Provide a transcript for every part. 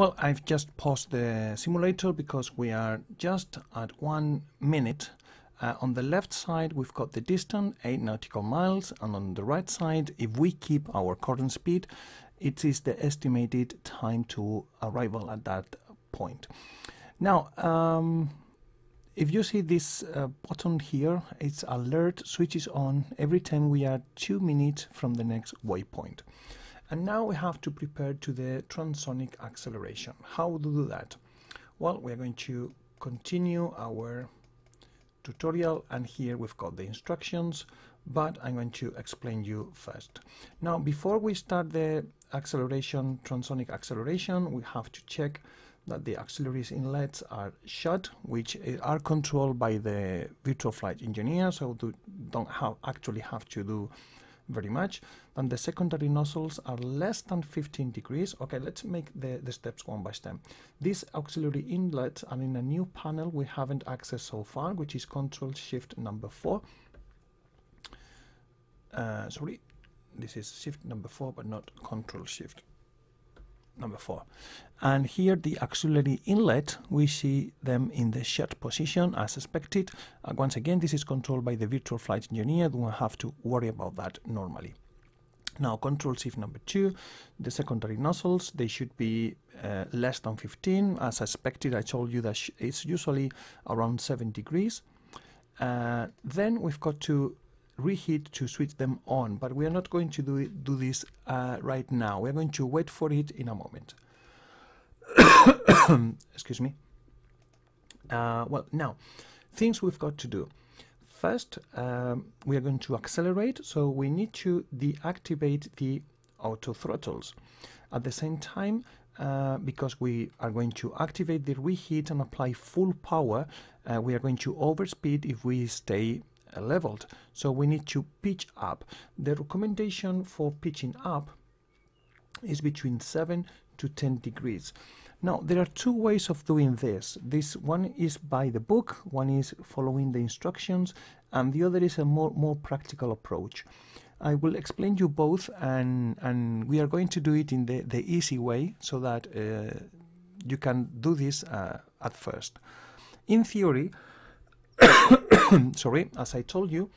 Well, I've just paused the simulator because we are just at one minute. Uh, on the left side, we've got the distance, 8 nautical miles, and on the right side, if we keep our current speed, it is the estimated time to arrival at that point. Now, um, if you see this uh, button here, it's alert switches on every time we are two minutes from the next waypoint. And now we have to prepare to the transonic acceleration. How to do that? Well, we're going to continue our tutorial and here we've got the instructions but I'm going to explain you first. Now before we start the acceleration, transonic acceleration, we have to check that the auxiliary inlets are shut, which are controlled by the virtual flight engineer, so do, not have, actually have to do very much. And the secondary nozzles are less than 15 degrees. Okay, let's make the, the steps one by step. These auxiliary inlets are in a new panel we haven't accessed so far, which is Control Shift number 4. Uh, sorry, this is Shift number 4, but not Control Shift number 4. And here the auxiliary inlet, we see them in the shut position as expected. Once again, this is controlled by the virtual flight engineer. Don't have to worry about that normally. Now, control shift number two, the secondary nozzles, they should be uh, less than 15. As expected, I told you that it's usually around 7 degrees. Uh, then we've got to reheat to switch them on, but we are not going to do, it, do this uh, right now. We're going to wait for it in a moment. Excuse me. Uh, well, now, things we've got to do. First, um, we are going to accelerate, so we need to deactivate the auto throttles. At the same time, uh, because we are going to activate the reheat and apply full power, uh, we are going to overspeed if we stay leveled. So we need to pitch up. The recommendation for pitching up is between 7 to 10 degrees. Now, there are two ways of doing this. This one is by the book, one is following the instructions, and the other is a more, more practical approach. I will explain you both, and, and we are going to do it in the, the easy way so that uh, you can do this uh, at first. In theory, sorry, as I told you,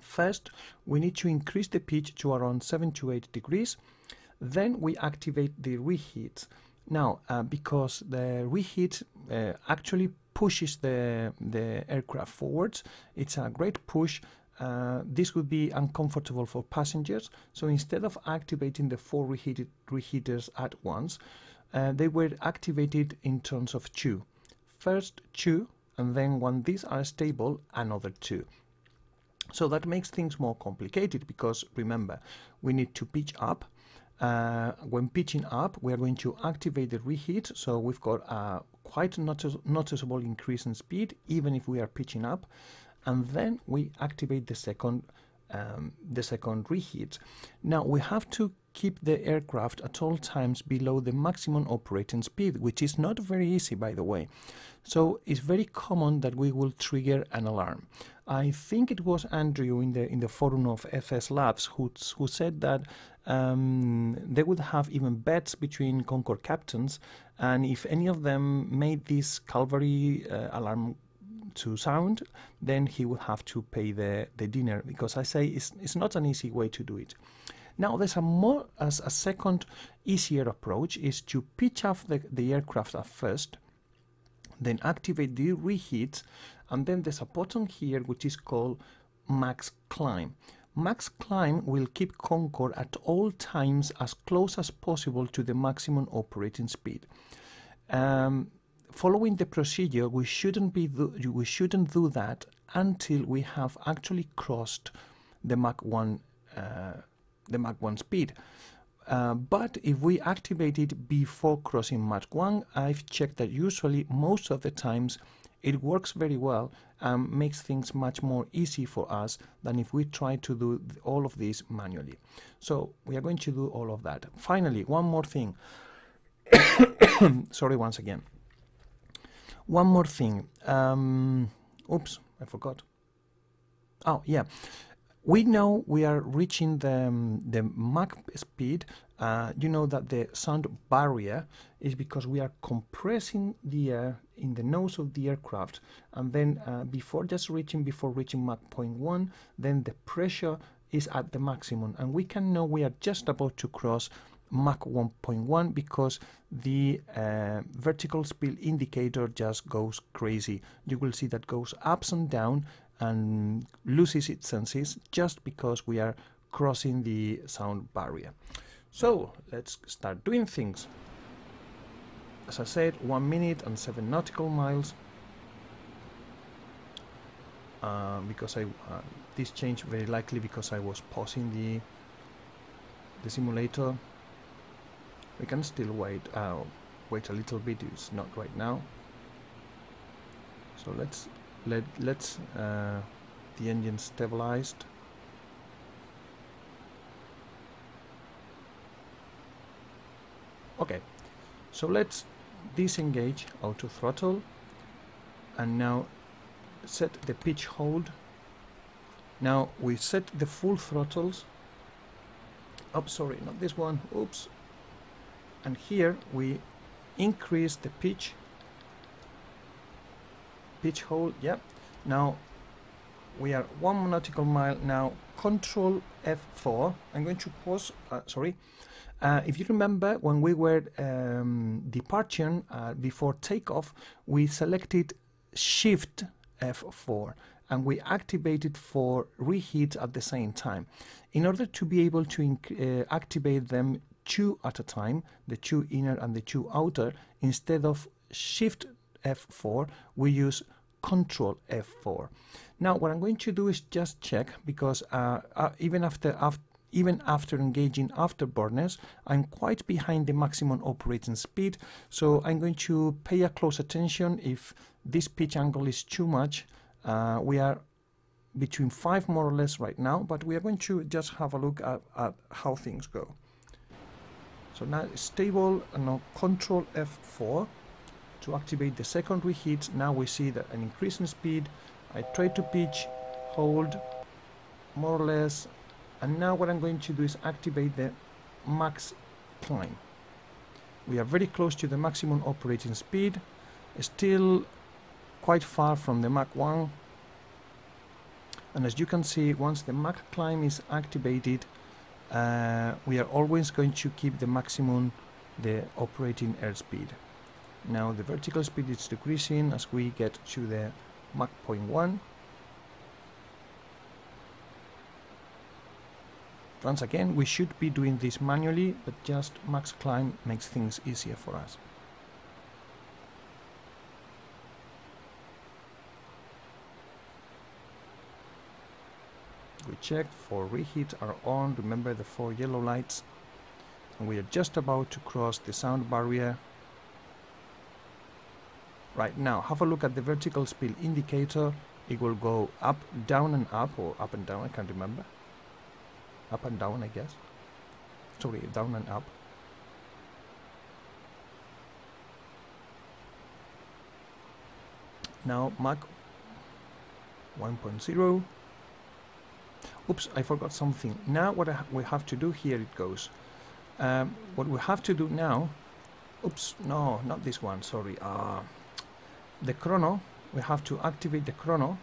first we need to increase the pitch to around 7 to 8 degrees. Then we activate the reheat. Now, uh, because the reheat uh, actually pushes the, the aircraft forwards, it's a great push. Uh, this would be uncomfortable for passengers. So instead of activating the four reheated reheaters at once, uh, they were activated in terms of two. First two and then when these are stable, another two. So that makes things more complicated because remember, we need to pitch up. Uh, when pitching up, we are going to activate the reheat, so we've got a quite notice noticeable increase in speed, even if we are pitching up, and then we activate the second um, the second reheat. Now we have to keep the aircraft at all times below the maximum operating speed, which is not very easy, by the way. So it's very common that we will trigger an alarm. I think it was Andrew in the in the forum of FS Labs who who said that um, they would have even bets between Concorde captains, and if any of them made this Calvary uh, alarm to sound, then he would have to pay the, the dinner because I say it's, it's not an easy way to do it. Now there's a more as a second easier approach is to pitch off the, the aircraft at first, then activate the reheat, and then there's a button here which is called max climb. Max climb will keep Concorde at all times as close as possible to the maximum operating speed. Um, following the procedure, we shouldn't be we shouldn't do that until we have actually crossed the Mach 1 uh, the Mach 1 speed. Uh, but if we activate it before crossing Mach 1, I've checked that usually most of the times it works very well and makes things much more easy for us than if we try to do all of this manually. So we are going to do all of that. Finally, one more thing. Sorry once again. One more thing. Um, oops, I forgot. Oh, yeah. We know we are reaching the, um, the Mach speed. Uh, you know that the sound barrier is because we are compressing the air in the nose of the aircraft and then uh, before just reaching before reaching Mach 0.1 then the pressure is at the maximum and we can know we are just about to cross Mach 1.1 because the uh, vertical speed indicator just goes crazy. You will see that goes ups and down and loses its senses just because we are crossing the sound barrier. So let's start doing things. As I said, one minute and seven nautical miles. Uh, because I uh, this changed very likely because I was pausing the the simulator. We can still wait. Uh, wait a little bit. It's not right now. So let's let let's uh, the engine stabilized. Okay so let's disengage auto throttle and now set the pitch hold. Now we set the full throttles. Oh sorry not this one oops. And here we increase the pitch pitch hold yep. Now we are one nautical mile. Now control F4 I'm going to pause uh, sorry. Uh, if you remember when we were um, departing uh, before takeoff we selected shift F4 and we activated for reheat at the same time. In order to be able to uh, activate them two at a time the two inner and the two outer instead of shift F4 we use Control F4. Now what I'm going to do is just check because uh, uh, even after, after even after engaging afterburners, I'm quite behind the maximum operating speed. So I'm going to pay a close attention if this pitch angle is too much. Uh, we are between 5 more or less right now, but we are going to just have a look at, at how things go. So now stable now control F4 to activate the second reheat now we see that an increase in speed. I try to pitch hold more or less. And now what I'm going to do is activate the max climb. We are very close to the maximum operating speed. Still quite far from the Mach 1 and as you can see once the Mach climb is activated uh, we are always going to keep the maximum the operating airspeed now the vertical speed is decreasing as we get to the Mach 1. Once again, we should be doing this manually, but just max climb makes things easier for us. We checked for reheat are on, remember the four yellow lights. And we are just about to cross the sound barrier Right now, have a look at the vertical speed indicator. It will go up, down and up, or up and down, I can't remember. Up and down, I guess. Sorry, down and up. Now, Mach 1.0. Oops, I forgot something. Now what we have to do, here it goes. Um, what we have to do now, oops, no, not this one, sorry. Uh, the chrono, we have to activate the chrono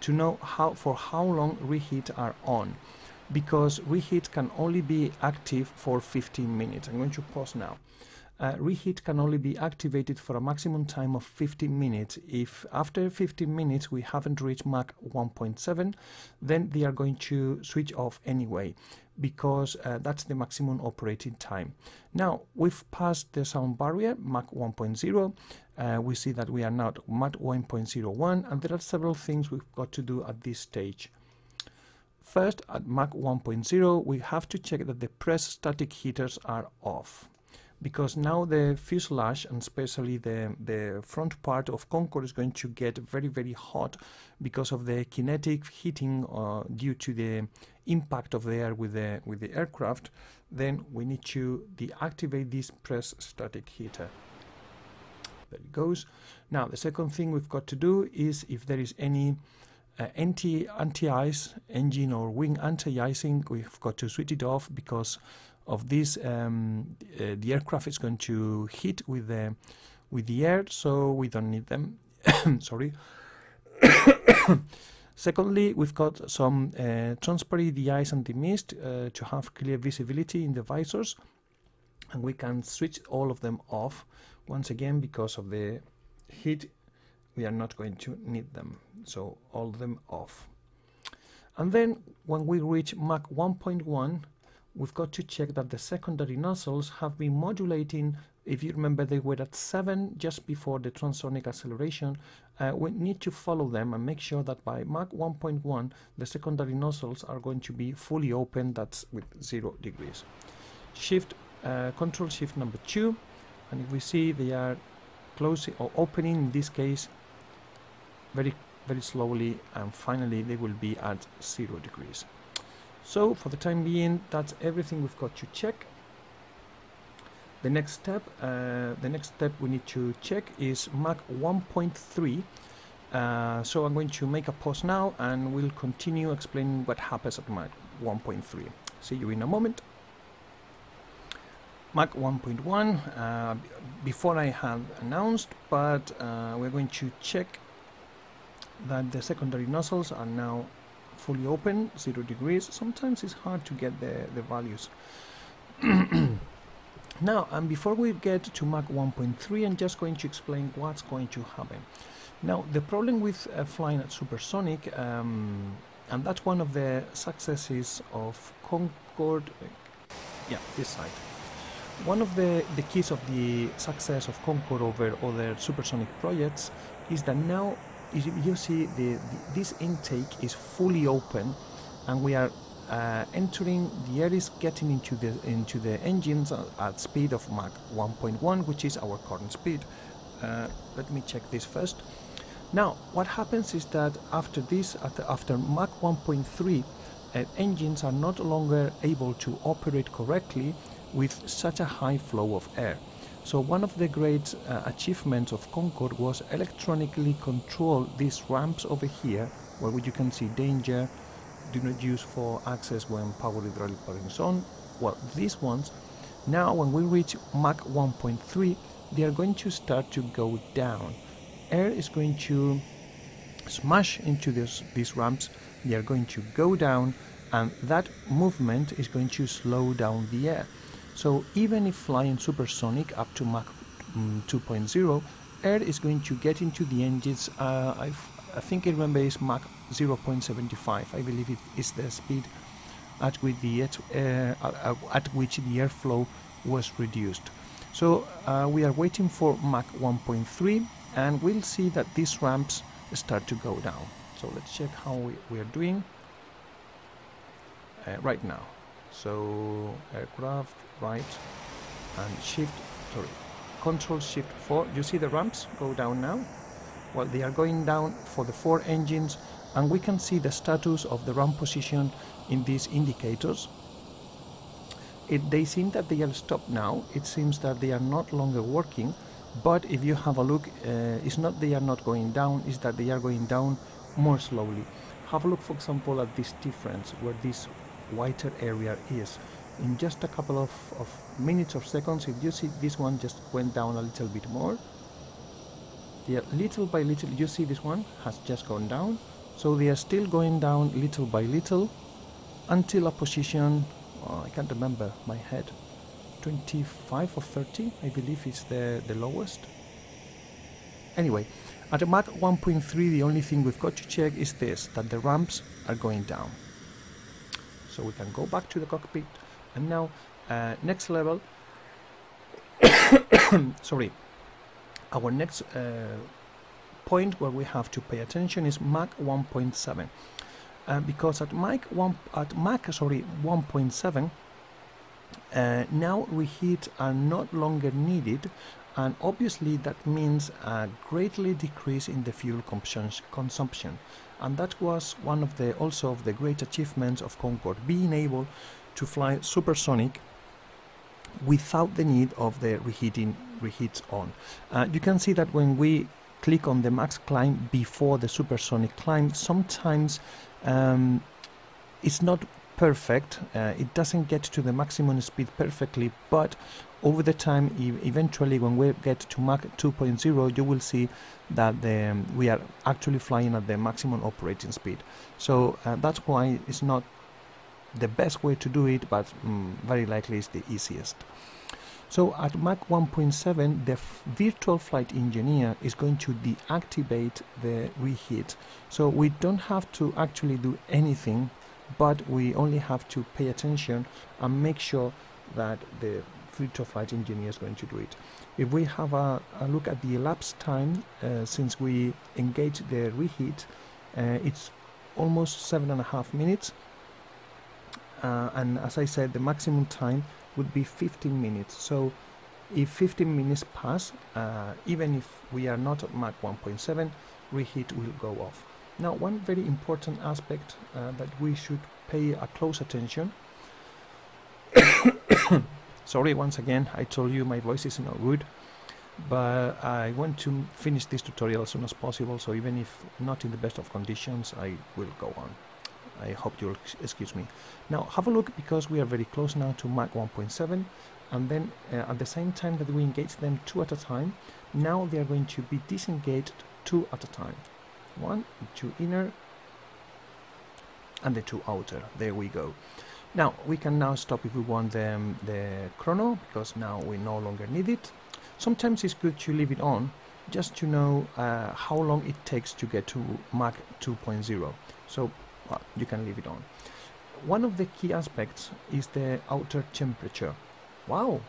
to know how for how long reheat are on because reheat can only be active for 15 minutes. I'm going to pause now. Uh, reheat can only be activated for a maximum time of 15 minutes. If after 15 minutes we haven't reached Mach 1.7, then they are going to switch off anyway because uh, that's the maximum operating time. Now we've passed the sound barrier, Mach 1.0. Uh, we see that we are now at Mach 1.01 and there are several things we've got to do at this stage. First, at Mach 1.0, we have to check that the press static heaters are off because now the fuselage and especially the, the front part of Concorde is going to get very very hot because of the kinetic heating uh, due to the impact of the air with the with the aircraft then we need to deactivate this press static heater there it goes. Now the second thing we've got to do is if there is any uh, anti anti-ice engine or wing anti-icing we've got to switch it off because of this um, uh, the aircraft is going to hit with the with the air so we don't need them. Sorry. Secondly we've got some uh, transparent de-ice anti-mist uh, to have clear visibility in the visors and we can switch all of them off once again because of the heat we are not going to need them. So all them off. And then when we reach Mach 1.1 we've got to check that the secondary nozzles have been modulating. If you remember they were at 7 just before the transonic acceleration. Uh, we need to follow them and make sure that by Mach 1.1 the secondary nozzles are going to be fully open. That's with 0 degrees. Shift uh, control shift number 2 and if we see they are closing or opening in this case very very slowly and finally they will be at zero degrees. So for the time being that's everything we've got to check. The next step uh, the next step we need to check is Mach 1.3 uh, so I'm going to make a pause now and we'll continue explaining what happens at Mach 1.3 see you in a moment Mach 1.1 uh, before I have announced but uh, we're going to check that the secondary nozzles are now fully open, 0 degrees. Sometimes it's hard to get the, the values. now, and before we get to Mach 1.3, I'm just going to explain what's going to happen. Now, the problem with uh, flying at supersonic, um, and that's one of the successes of Concorde, yeah, this side. One of the, the keys of the success of Concorde over other supersonic projects is that now you see the, the, this intake is fully open and we are uh, entering the air is getting into the into the engines at speed of Mach 1.1 which is our current speed. Uh, let me check this first. Now what happens is that after this after Mach 1.3 uh, engines are not longer able to operate correctly with such a high flow of air so one of the great uh, achievements of Concorde was electronically control these ramps over here, where you can see danger, do not use for access when power hydraulic power is on. Well, these ones, now when we reach Mach 1.3, they are going to start to go down. Air is going to smash into this, these ramps, they are going to go down, and that movement is going to slow down the air. So even if flying supersonic up to Mach um, 2.0, air is going to get into the engines. Uh, i think I remember is Mach 0.75. I believe it is the speed at which the uh, at which the airflow was reduced. So uh, we are waiting for Mach 1.3, and we'll see that these ramps start to go down. So let's check how we, we are doing uh, right now. So aircraft right and shift sorry control shift 4 you see the ramps go down now? Well they are going down for the four engines and we can see the status of the ramp position in these indicators. It, they seem that they are stopped now. It seems that they are not longer working but if you have a look uh, it's not they are not going down it's that they are going down more slowly. Have a look for example at this difference where this whiter area is. In just a couple of, of minutes or seconds if you see this one just went down a little bit more yeah little by little you see this one has just gone down. So they are still going down little by little until a position oh, I can't remember my head 25 or 30 I believe is the, the lowest. Anyway at Mach 1.3 the only thing we've got to check is this that the ramps are going down. So we can go back to the cockpit. And now uh, next level sorry our next uh, point where we have to pay attention is Mach 1.7 uh, because at Mach 1 at Mach sorry 1.7 uh, now reheat are not longer needed and obviously that means a greatly decrease in the fuel consumption and that was one of the also of the great achievements of Concorde being able to fly supersonic without the need of the reheating reheats on. Uh, you can see that when we click on the max climb before the supersonic climb. Sometimes um, it's not perfect, uh, it doesn't get to the maximum speed perfectly, but over the time, e eventually when we get to Mach 2.0, you will see that the, um, we are actually flying at the maximum operating speed. So uh, that's why it's not the best way to do it, but um, very likely it's the easiest. So at Mach 1.7, the virtual flight engineer is going to deactivate the reheat. So we don't have to actually do anything, but we only have to pay attention and make sure that the virtual flight engineer is going to do it. If we have a, a look at the elapsed time uh, since we engage the reheat, uh, it's almost seven and a half minutes. Uh, and as I said, the maximum time would be 15 minutes. So if 15 minutes pass, uh, even if we are not at Mach 1.7, reheat will go off. Now, one very important aspect uh, that we should pay a close attention. Sorry, once again, I told you my voice is not good, but I want to finish this tutorial as soon as possible, so even if not in the best of conditions, I will go on. I hope you'll excuse me. Now have a look because we are very close now to Mach 1.7 and then uh, at the same time that we engage them two at a time, now they are going to be disengaged two at a time. One, two inner and the two outer. There we go. Now we can now stop if we want the, the chrono because now we no longer need it. Sometimes it's good to leave it on just to know uh, how long it takes to get to Mach 2.0. So well, you can leave it on. One of the key aspects is the outer temperature. Wow,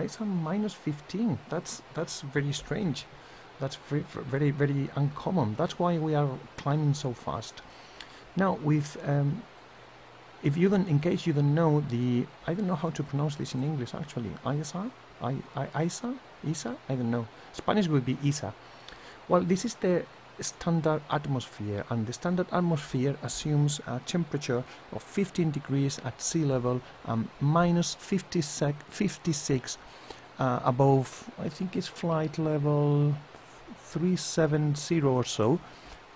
ISA minus 15. That's that's very strange. That's very very very uncommon. That's why we are climbing so fast. Now with um, if you don't in case you don't know the I don't know how to pronounce this in English actually ISA I, I ISA ISA I don't know Spanish would be ISA. Well, this is the standard atmosphere and the standard atmosphere assumes a temperature of 15 degrees at sea level and minus 56 uh, above I think it's flight level 370 or so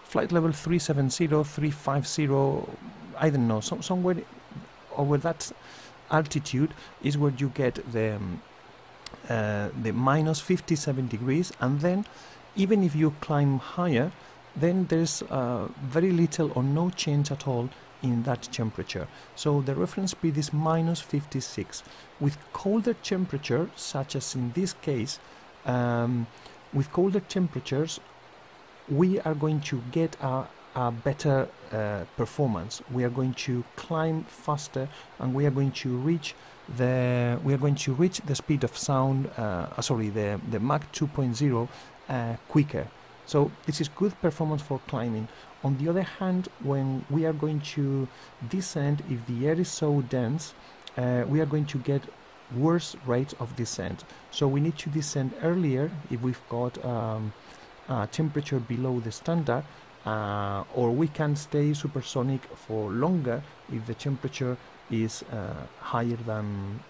flight level 370 350 I don't know some, somewhere over that altitude is where you get the um, uh, the minus 57 degrees and then even if you climb higher, then there's uh, very little or no change at all in that temperature. So the reference speed is minus 56. With colder temperature, such as in this case, um, with colder temperatures, we are going to get a, a better uh, performance. We are going to climb faster, and we are going to reach the we are going to reach the speed of sound. Uh, sorry, the the Mach 2.0 uh, quicker. So this is good performance for climbing. On the other hand, when we are going to descend, if the air is so dense, uh, we are going to get worse rate of descent. So we need to descend earlier if we've got um, temperature below the standard, uh, or we can stay supersonic for longer if the temperature is uh, higher than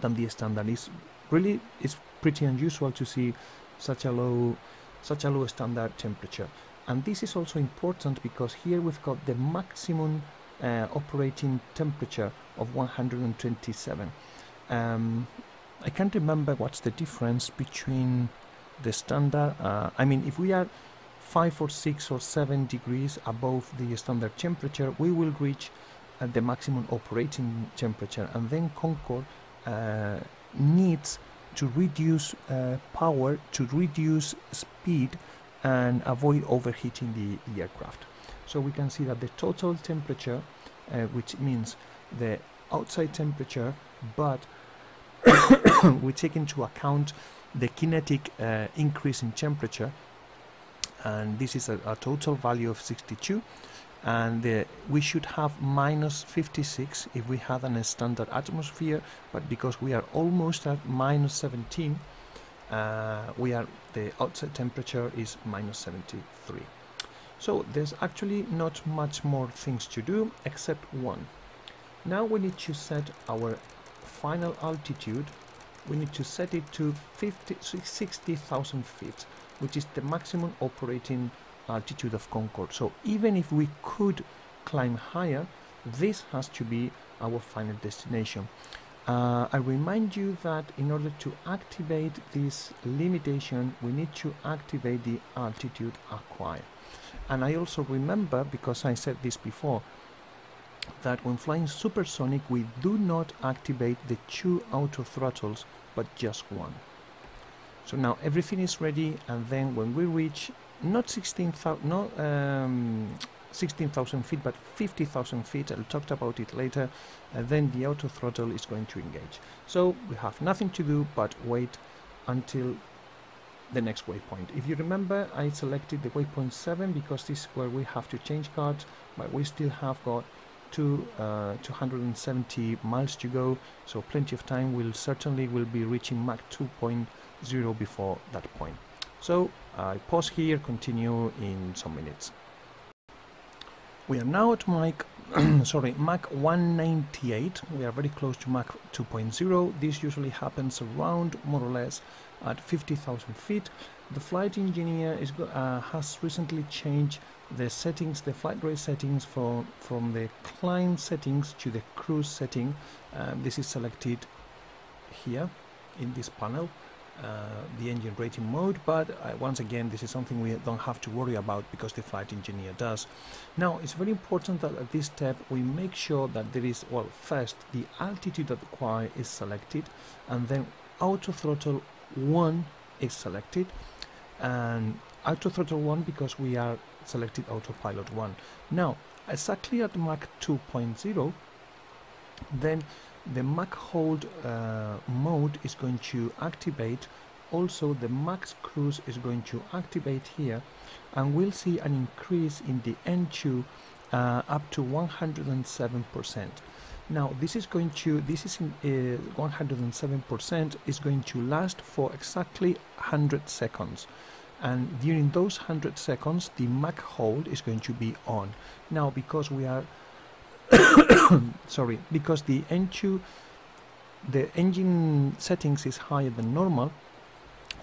than the standard. It's really it's pretty unusual to see such a low such a low standard temperature and this is also important because here we've got the maximum uh, operating temperature of 127 um, I can't remember what's the difference between the standard uh, I mean if we are 5 or 6 or 7 degrees above the standard temperature we will reach uh, the maximum operating temperature and then Concorde uh, needs to reduce uh, power, to reduce speed and avoid overheating the, the aircraft. So we can see that the total temperature, uh, which means the outside temperature, but we take into account the kinetic uh, increase in temperature, and this is a, a total value of 62 and uh, we should have minus 56 if we had a standard atmosphere but because we are almost at minus 17 uh, we are the outside temperature is minus 73 so there's actually not much more things to do except one. Now we need to set our final altitude we need to set it to 50, 60,000 feet, which is the maximum operating altitude of Concorde. So even if we could climb higher, this has to be our final destination. Uh, I remind you that in order to activate this limitation, we need to activate the altitude acquire. And I also remember, because I said this before, that when flying supersonic, we do not activate the two auto throttles, but just one. So now everything is ready, and then when we reach not 16,000, no, um, 16,000 feet but 50,000 feet I'll talk about it later and then the auto throttle is going to engage so we have nothing to do but wait until the next waypoint if you remember I selected the waypoint 7 because this is where we have to change cards but we still have got two, uh, 270 miles to go so plenty of time we'll certainly will be reaching Mach 2.0 before that point so I pause here continue in some minutes we are now at Mach, sorry, Mach 198. We are very close to Mach 2.0. This usually happens around more or less at 50,000 feet. The flight engineer is uh, has recently changed the settings, the flight rate settings for, from the climb settings to the cruise setting. Um, this is selected here in this panel. Uh, the engine rating mode but uh, once again this is something we don't have to worry about because the flight engineer does now it's very important that at this step we make sure that there is well first the altitude of the acquire is selected and then auto throttle 1 is selected and auto throttle 1 because we are selected autopilot 1 now exactly at Mach 2.0 then the Mach hold uh, mode is going to activate. Also the max cruise is going to activate here and we'll see an increase in the N2 uh, up to 107% now this is going to this is 107% uh, is going to last for exactly 100 seconds. And during those 100 seconds the Mach hold is going to be on. Now because we are sorry because the N2 the engine settings is higher than normal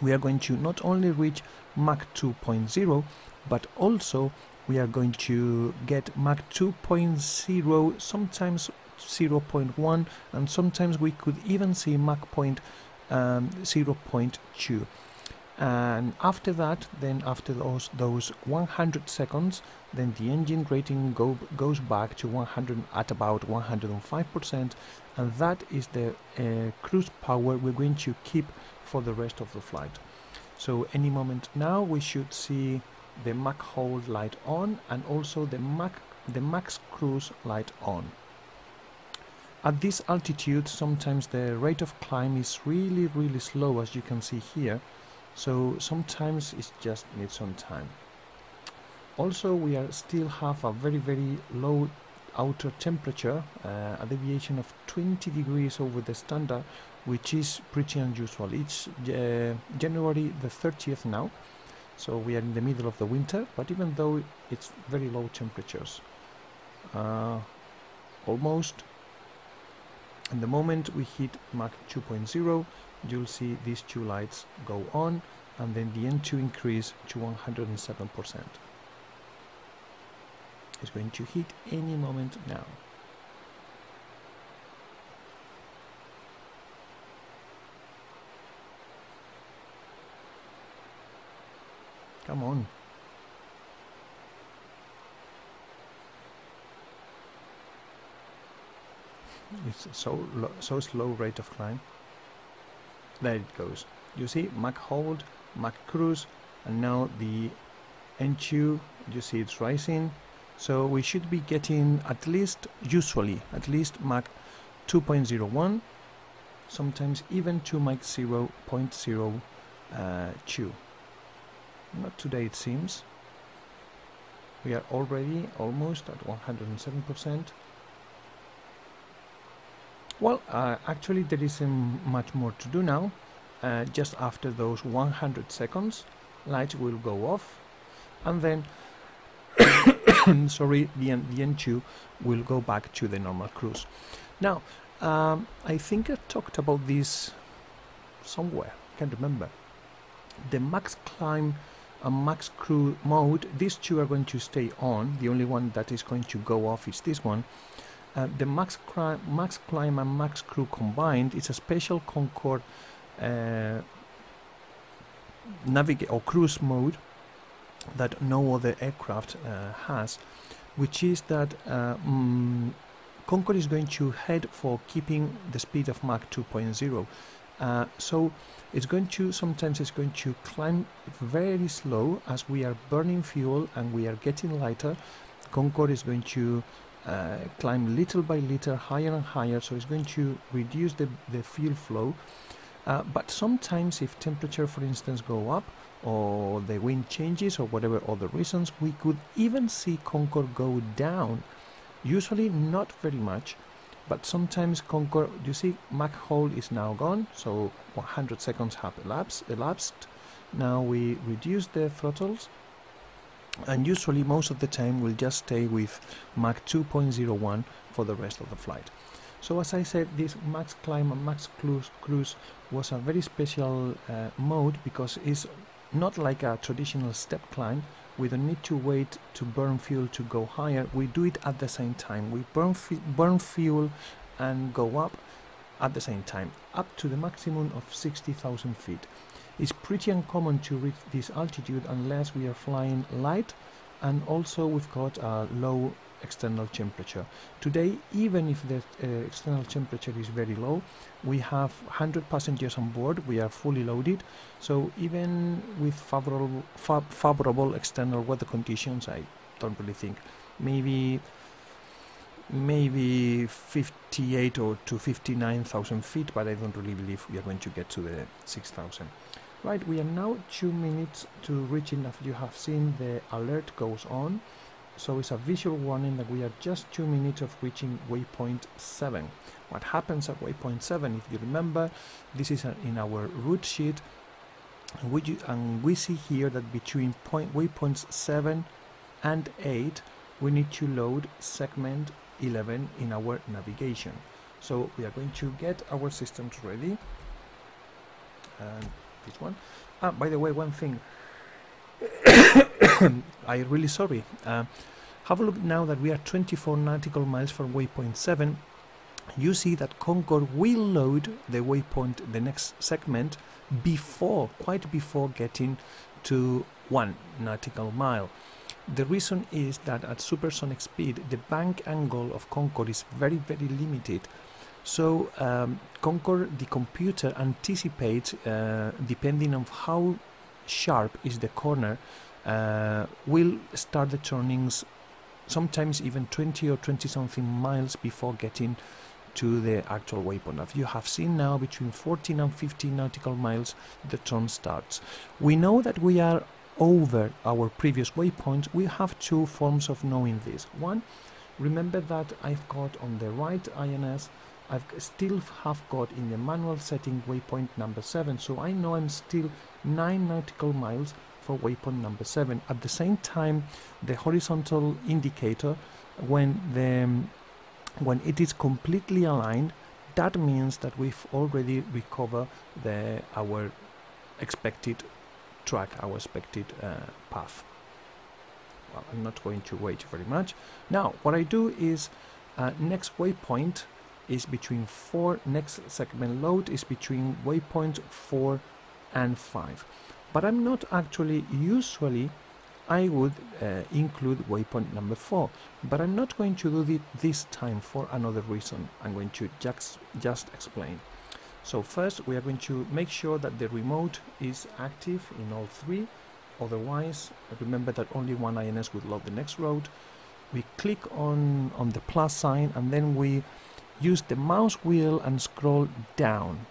we are going to not only reach Mach 2.0 but also we are going to get Mach 2.0 sometimes 0.1 and sometimes we could even see Mach point um, 0.2 and after that then after those those 100 seconds then the engine rating go, goes back to 100 at about 105 percent and that is the uh, cruise power we're going to keep for the rest of the flight. So any moment now we should see the Mach hold light on and also the Mach the max cruise light on at this altitude sometimes the rate of climb is really really slow as you can see here. So sometimes it just needs some time. Also we are still have a very very low outer temperature uh, a deviation of 20 degrees over the standard which is pretty unusual. It's uh, January the 30th now so we are in the middle of the winter but even though it's very low temperatures uh, almost and the moment we hit Mach 2.0 you'll see these two lights go on and then the N2 increase to 107%. It's going to hit any moment now. Come on. It's so so slow rate of climb. There it goes. You see, Mach hold, Mac cruise, and now the N2, you see it's rising. So we should be getting at least, usually, at least Mach 2.01, sometimes even to Mach 0.02. Uh, Not today it seems. We are already almost at 107%. Well, uh, actually there isn't much more to do now. Uh, just after those 100 seconds, lights will go off, and then, sorry, the, the N2 will go back to the normal cruise. Now, um, I think I talked about this somewhere, can't remember. The max climb and max crew mode, these two are going to stay on. The only one that is going to go off is this one. Uh, the max, max climb and max crew combined is a special Concorde uh, navigate or cruise mode that no other aircraft uh, has, which is that uh, mm, Concorde is going to head for keeping the speed of Mach 2.0. Uh, so it's going to sometimes it's going to climb very slow as we are burning fuel and we are getting lighter. Concorde is going to uh, climb little by little higher and higher so it's going to reduce the, the fuel flow. Uh, but sometimes if temperature for instance go up or the wind changes or whatever other reasons we could even see Concorde go down usually not very much but sometimes Concorde you see Mach hold is now gone so 100 seconds have elapsed, elapsed. Now we reduce the throttles and usually most of the time we'll just stay with Mach 2.01 for the rest of the flight so as I said, this max climb and max cruise, was a very special uh, mode because it's not like a traditional step climb. We don't need to wait to burn fuel to go higher. We do it at the same time. We burn, burn fuel and go up at the same time, up to the maximum of 60,000 feet. It's pretty uncommon to reach this altitude unless we are flying light and also we've got a low external temperature. Today, even if the uh, external temperature is very low, we have 100 passengers on board, we are fully loaded, so even with favorable, fa favorable external weather conditions, I don't really think, maybe maybe 58 or to 59,000 feet, but I don't really believe we are going to get to the 6,000. Right, we are now two minutes to reaching, as you have seen, the alert goes on. So it's a visual warning that we are just two minutes of reaching waypoint 7 what happens at waypoint 7 if you remember this is a, in our route sheet. And we, and we see here that between point waypoints 7 and 8 we need to load segment 11 in our navigation. So we are going to get our systems ready. And this one ah, by the way one thing I'm really sorry. Uh, have a look now that we are 24 nautical miles from waypoint 7. You see that Concorde will load the waypoint, the next segment, before, quite before getting to 1 nautical mile. The reason is that at supersonic speed, the bank angle of Concorde is very, very limited. So um, Concorde, the computer anticipates, uh, depending on how sharp is the corner, uh, will start the turnings sometimes even 20 or 20 something miles before getting to the actual waypoint. As you have seen now, between 14 and 15 nautical miles, the turn starts. We know that we are over our previous waypoint. We have two forms of knowing this. One, remember that I've got on the right INS, I still have got in the manual setting waypoint number 7, so I know I'm still 9 nautical miles for waypoint number 7. At the same time, the horizontal indicator, when, the, when it is completely aligned, that means that we've already recovered the, our expected track, our expected uh, path. Well, I'm not going to wait very much. Now, what I do is uh, next waypoint is between 4, next segment load is between waypoint 4 and 5 but I'm not actually usually I would uh, include waypoint number 4 but I'm not going to do it this time for another reason. I'm going to just, just explain. So first we are going to make sure that the remote is active in all three. Otherwise remember that only one INS would load the next road we click on on the plus sign and then we use the mouse wheel and scroll down.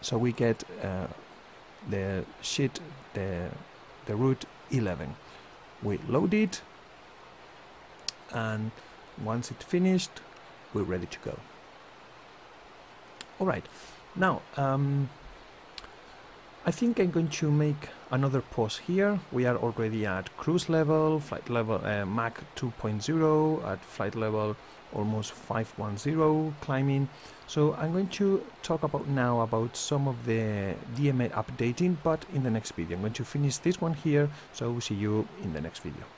So we get uh, the sheet the the route 11 we load it and once it's finished we're ready to go. All right. Now um, I think I'm going to make another pause here. We are already at cruise level, flight level uh, Mach 2.0, at flight level almost 510 climbing. So I'm going to talk about now about some of the DME updating, but in the next video. I'm going to finish this one here, so see you in the next video.